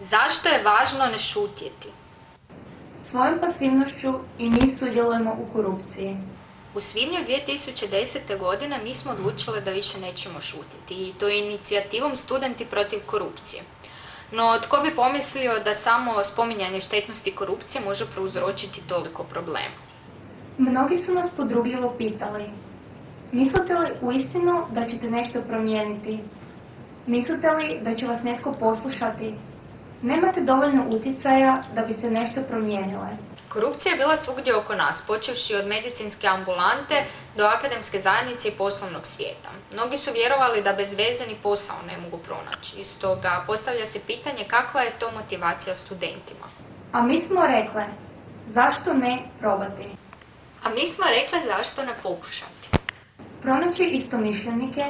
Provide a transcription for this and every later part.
Zašto je važno ne šutjeti? Svojom pasivnošću i mi sudjelujemo u korupciji. U svibnju 2010. godine mi smo odlučili da više nećemo šutiti i to je inicijativom Studenti protiv korupcije. No, tko bi pomislio da samo spominjanje štetnosti korupcije može prouzročiti toliko problema? Mnogi su nas podrugljivo pitali, mislite li uistinu da ćete nešto promijeniti? Mislite li da će vas netko poslušati? Nemate dovoljno utjecaja da bi se nešto promijenile. Korupcija je bila svugdje oko nas, počevši od medicinske ambulante do akademske zajednice i poslovnog svijeta. Mnogi su vjerovali da bez veze ni posao ne mogu pronaći. Stoga postavlja se pitanje kakva je to motivacija studentima. A mi smo rekle, zašto ne probati? A mi smo rekle zašto ne pokušati. Pronaći istomišljenike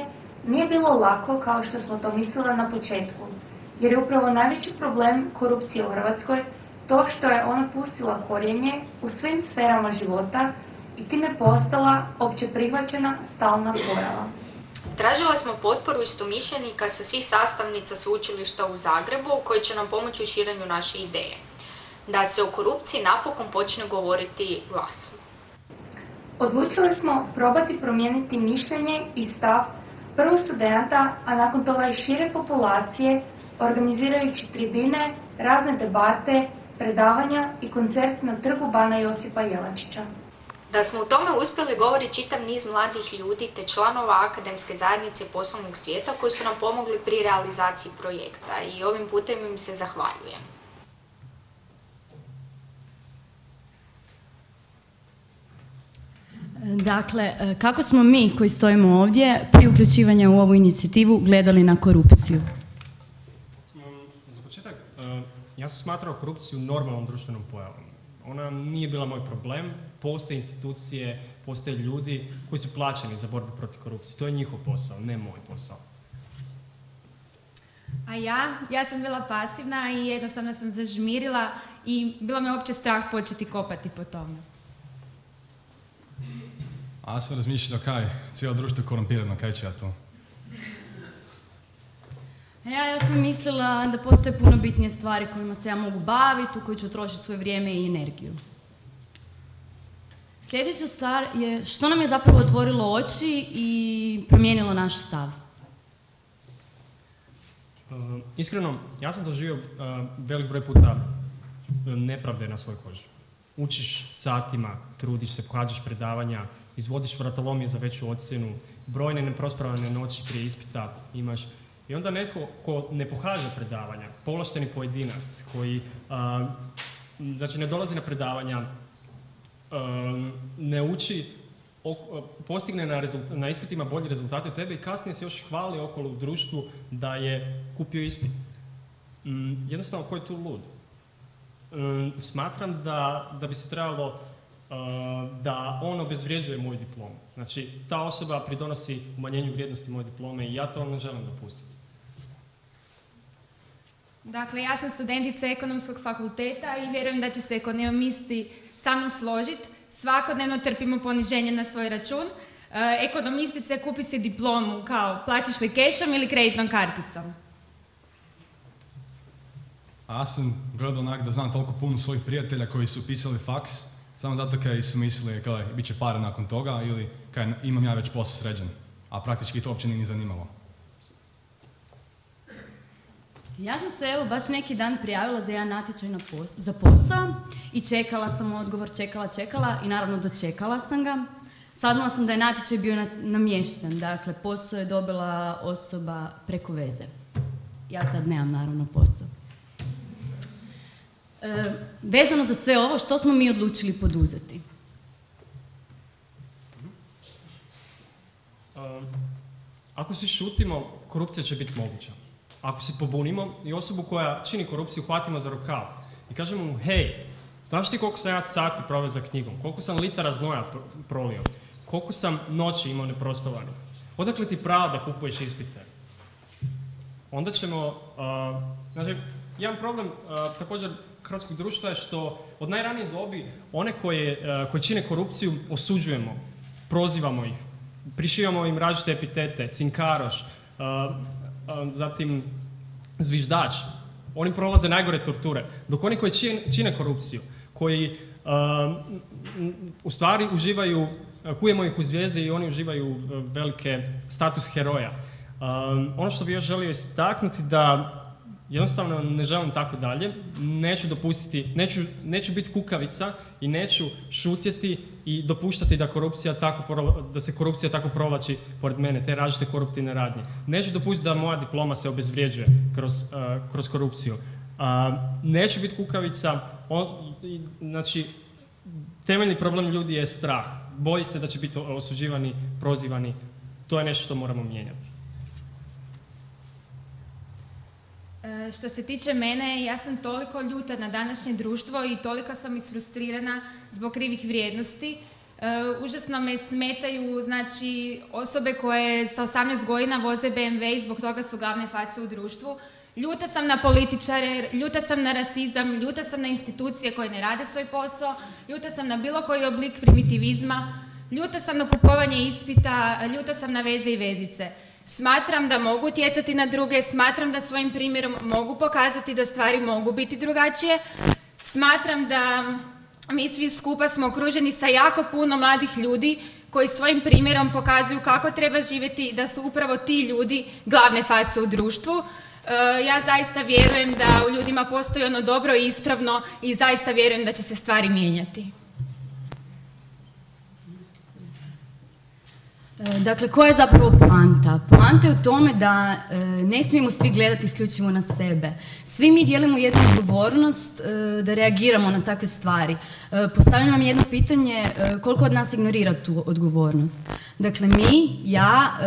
nije bilo lako kao što smo to mislili na početku, jer je upravo najveći problem korupcije u Hrvatskoj to što je ona pustila korijenje u svim sferama života i time postala opće prihvaćena stalna pojava. Tražili smo potporu istomišljenika sa svih sastavnica sveučilišta u Zagrebu koji će nam pomoći u širenju naše ideje. Da se o korupciji napokon počne govoriti glasno. Odlučili smo probati promijeniti mišljenje i stav prvo studenta, a nakon toga i šire populacije, organizirajući tribine, razne debate, predavanja i koncert na trgu Bana Josipa Jelačića. Da smo u tome uspjeli govori čitav niz mladih ljudi te članova akademske zajednice poslovnog svijeta koji su nam pomogli pri realizaciji projekta i ovim putem im se zahvaljujem. Dakle, kako smo mi koji stojimo ovdje pri uključivanju u ovu inicijativu gledali na korupciju? Za početak, e, ja sam smatrao korupciju normalnom društvenom pojavom. Ona nije bila moj problem, postoje institucije, postoje ljudi koji su plaćeni za borbu protiv korupcije. To je njihov posao, ne moj posao. A ja? Ja sam bila pasivna i jednostavno sam zažmirila i bilo me uopće strah početi kopati po tome. A ja sam razmišljao kaj, cijelo društvo je korumpirano, kaj ću ja to? Ja, ja sam mislila da postoje puno bitnije stvari kojima se ja mogu baviti, u koji ću trošiti svoje vrijeme i energiju. Sljedeća stvar je što nam je zapravo otvorilo oči i promijenilo naš stav. Uh, iskreno, ja sam doživio uh, velik broj puta nepravde na svojoj koži. Učiš satima, trudiš se, pohađaš predavanja, izvodiš vratolomije za veću ocjenu, brojne neprospravane noći prije ispita imaš. I onda netko ko ne pohađa predavanja, povlašteni pojedinac koji znači ne dolazi na predavanja, ne uči, postigne na, na ispitima bolji rezultate od tebe i kasnije se još hvali okolo u društvu da je kupio ispit. Mm, jednostavno, ko je tu lud? Mm, smatram da, da bi se trebalo da on obezvrijeđuje moju diplomu. Znači, ta osoba pridonosi umanjenju vrijednosti moje diplome i ja to ne želim dopustiti. Dakle, ja sam studentica ekonomskog fakulteta i vjerujem da će se ekonomisti sa mnom složiti. Svakodnevno trpimo poniženje na svoj račun. E, ekonomistice kupi se diplomu kao plaćaš li kešom ili kreditnom karticom. A ja sam gledao onak da znam toliko puno svojih prijatelja koji su pisali faks, samo zato kaj su mislili kaj bit će para nakon toga ili kaj imam ja već posao sređen. A praktički to uopće nije ni zanimalo. Ja sam se evo baš neki dan prijavila za jedan natječaj na za posao i čekala sam odgovor, čekala, čekala i naravno dočekala sam ga. Saznala sam da je natječaj bio namješten, dakle posao je dobila osoba preko veze. Ja sad nemam naravno posao. E, vezano za sve ovo, što smo mi odlučili poduzeti? ako svi šutimo, korupcija će biti moguća ako se pobunimo i osobu koja čini korupciju hvatimo za rukav i kažemo mu, hej, znaš ti koliko sam ja sati proveo za knjigom, koliko sam litara znoja prolio, koliko sam noći imao neprospavanih, odakle ti pravo da kupuješ ispite? Onda ćemo, znači, jedan problem također hrvatskog društva je što od najranije dobi one koje, uh, koji čine korupciju osuđujemo, prozivamo ih, prišivamo im različite epitete, cinkaroš, zatim zviždač. oni prolaze najgore torture. Dok oni koji čine, korupciju, koji um, u stvari uživaju, kujemo ih u zvijezde i oni uživaju uh, velike status heroja. Um, ono što bih još želio istaknuti da jednostavno ne želim tako dalje, neću dopustiti, neću, neću biti kukavica i neću šutjeti i dopuštati da, korupcija tako, da se korupcija tako provlači pored mene, te različite koruptivne radnje. Neću dopustiti da moja diploma se obezvrijeđuje kroz, uh, kroz korupciju. Uh, neću biti kukavica, on, znači, temeljni problem ljudi je strah. Boji se da će biti osuđivani, prozivani. To je nešto što moramo mijenjati. E, što se tiče mene, ja sam toliko ljuta na današnje društvo i toliko sam isfrustrirana zbog krivih vrijednosti. E, užasno me smetaju znači, osobe koje sa 18 godina voze BMW i zbog toga su glavne face u društvu. Ljuta sam na političare, ljuta sam na rasizam, ljuta sam na institucije koje ne rade svoj posao, ljuta sam na bilo koji oblik primitivizma, ljuta sam na kupovanje ispita, ljuta sam na veze i vezice. Smatram da mogu utjecati na druge, smatram da svojim primjerom mogu pokazati da stvari mogu biti drugačije. Smatram da mi svi skupa smo okruženi sa jako puno mladih ljudi koji svojim primjerom pokazuju kako treba živjeti, da su upravo ti ljudi glavne face u društvu. E, ja zaista vjerujem da u ljudima postoji ono dobro i ispravno i zaista vjerujem da će se stvari mijenjati. E, dakle, koja je zapravo poanta? Poanta u tome da e, ne smijemo svi gledati isključivo na sebe. Svi mi dijelimo jednu odgovornost e, da reagiramo na takve stvari. Postavljam vam jedno pitanje, koliko od nas ignorira tu odgovornost? Dakle, mi, ja,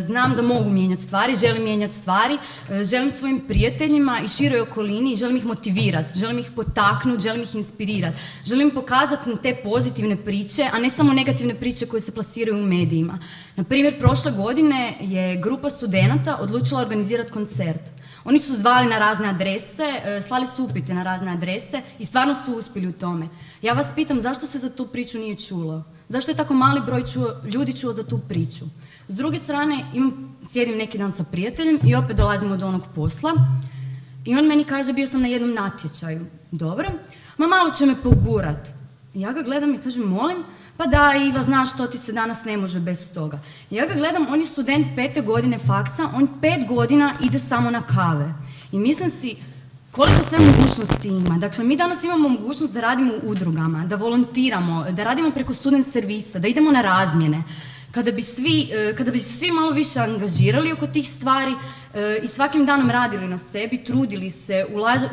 znam da mogu mijenjati stvari, želim mijenjati stvari, želim svojim prijateljima i široj okolini, želim ih motivirati, želim ih potaknuti, želim ih inspirirati, želim pokazati te pozitivne priče, a ne samo negativne priče koje se plasiraju u medijima. Na primjer, prošle godine je grupa studenata odlučila organizirati koncert. Oni su zvali na razne adrese, e, slali su upite na razne adrese i stvarno su uspjeli u tome. Ja vas pitam zašto se za tu priču nije čulo? Zašto je tako mali broj ljudi čuo za tu priču? S druge strane, imam, sjedim neki dan sa prijateljem i opet dolazimo do onog posla i on meni kaže bio sam na jednom natječaju. Dobro, ma malo će me pogurat. Ja ga gledam i kažem molim, pa da, Iva, znaš što ti se danas ne može bez toga. Ja ga gledam, on je student pete godine faksa, on pet godina ide samo na kave. I mislim si, koliko sve mogućnosti ima. Dakle, mi danas imamo mogućnost da radimo u udrugama, da volontiramo, da radimo preko student servisa, da idemo na razmjene. Kada bi svi, e, kada bi svi malo više angažirali oko tih stvari, i svakim danom radili na sebi, trudili se,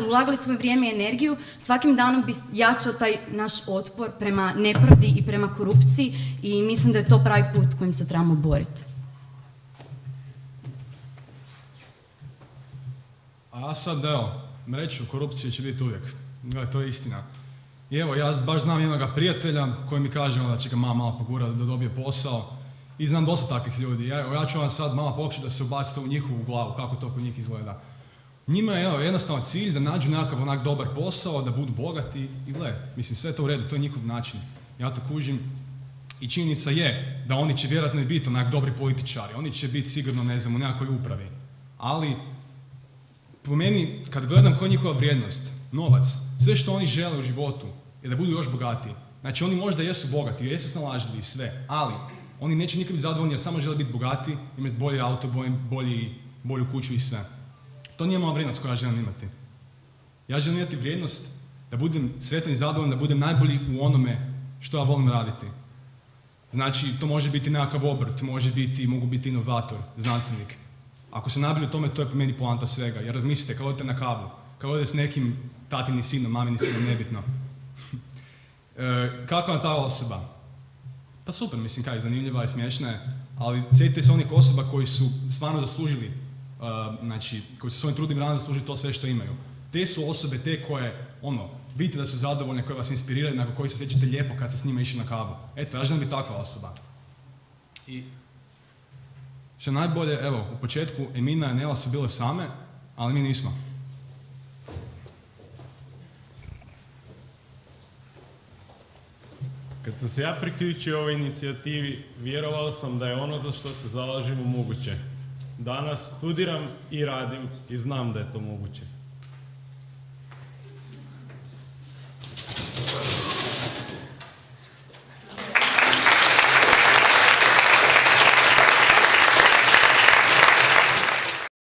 ulagali svoje vrijeme i energiju, svakim danom bi jačao taj naš otpor prema nepravdi i prema korupciji i mislim da je to pravi put kojim se trebamo boriti. A sad evo, reću, korupcija će biti uvijek. Gledaj, to je istina. I evo, ja baš znam jednog prijatelja koji mi kaže da će ga mama malo pogurati da dobije posao i znam dosta takvih ljudi. Ja, ja ću vam sad malo pokušati da se ubacite u njihovu glavu, kako to kod njih izgleda. Njima je evo, cilj da nađu nekakav onak dobar posao, da budu bogati i gle, mislim sve je to u redu, to je njihov način. Ja to kužim i činjenica je da oni će vjerojatno biti onak dobri političari, oni će biti sigurno, ne znam, u nekakvoj upravi. Ali, po meni, kad gledam koja je njihova vrijednost, novac, sve što oni žele u životu je da budu još bogatiji. Znači, oni možda jesu bogati, jesu snalažljivi i sve, ali oni neće nikad biti zadovoljni jer samo žele biti bogati, imati bolji auto, bolji, bolju kuću i sve. To nije moja vrijednost koja ja želim imati. Ja želim imati vrijednost da budem sretan i zadovoljan, da budem najbolji u onome što ja volim raditi. Znači, to može biti nekakav obrt, može biti, mogu biti inovator, znanstvenik. Ako se najbolji u tome, to je po meni poanta svega. Jer razmislite, kad odete na kavu, kad odete s nekim tatini sinom, mamini sinom, nebitno. e, kakva je ta osoba? Pa super, mislim kaj, zanimljiva i smiješna je, ali sjetite se onih osoba koji su stvarno zaslužili, uh, znači, koji su svojim trudnim radom zaslužili to sve što imaju. Te su osobe te koje, ono, vidite da su zadovoljne, koje vas inspiriraju, nakon koji se sjećate lijepo kad se s njima išli na kavu. Eto, ja želim biti takva osoba. I što najbolje, evo, u početku Emina i Nela su bile same, ali mi nismo. Kad sam se ja priključio ovoj inicijativi, vjerovao sam da je ono za što se zalažemo moguće. Danas studiram i radim i znam da je to moguće.